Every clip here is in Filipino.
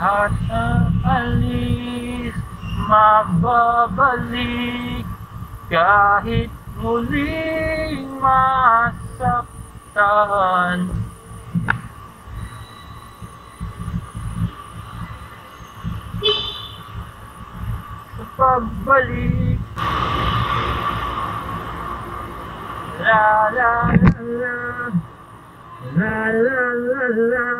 At aalis, magbabalik. Kahit muling masaktan. Sa pagbalik. La la la la. La la la la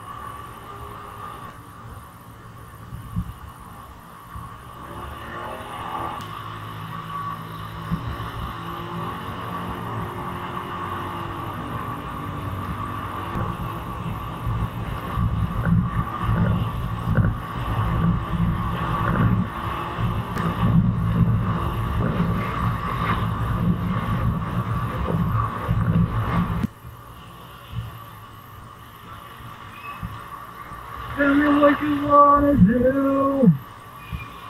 Tell me what you wanna do.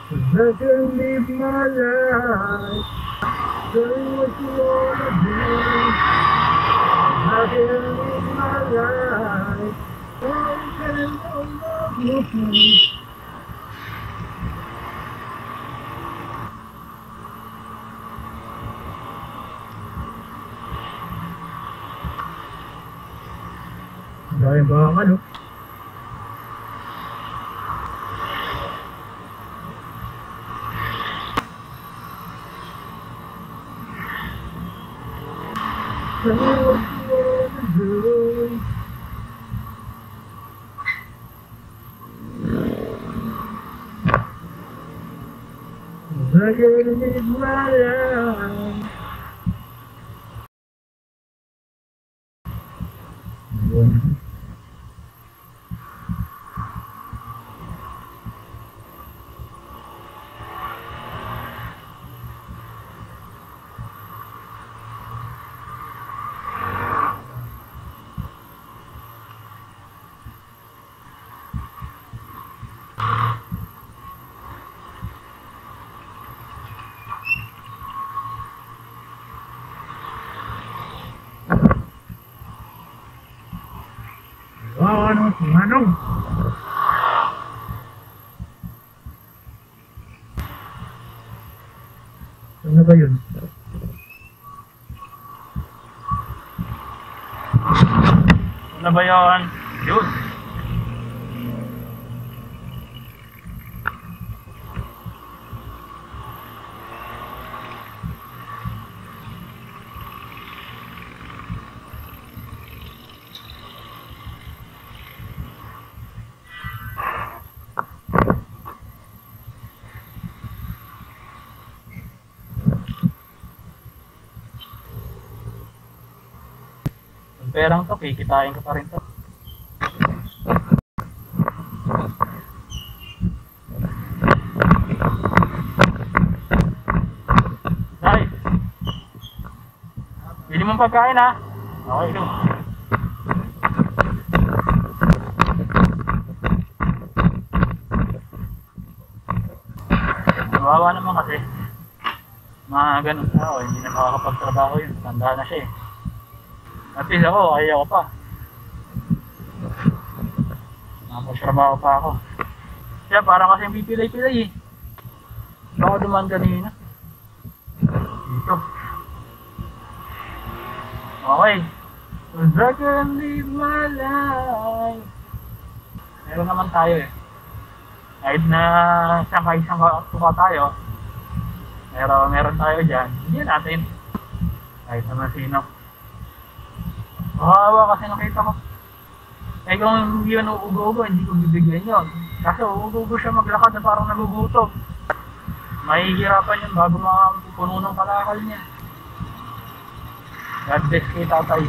Cause I can live my life. Tell me what you wanna do. I can live my life. I can love you. Dahil ba ano? Tell me what you wanna do. I can live my life. Ano, manong? Ano ba yun? Ano ba yun? Yun. Perang to, kikitain ko pa rin to. Nay! Bili mong pagkain ha? Okay, go. Kawawa naman kasi. Mga ganun tao, hindi na makakapagtrabaho yun. Tanda na siya eh. At least ako, ayaw ko pa. Nakapagtrabaho pa ako. Siya parang kasi pipilay-pilay eh. Baka duman kanina. Dito. Okay. Cause I can live my life. Meron naman tayo eh. Kahit na isang kaisang tuka tayo, meron, meron tayo dyan. Hindi natin. Kahit naman sino. Kawawa kasi nakita ko. Eh kung hindi yun uugo-ugo, hindi ko bibigyan yun. Kasi uugo-ugo siya maglakad na parang nagugutom. Mahihirapan yun bago makapuno ng kalakal niya. God bless kay tatay.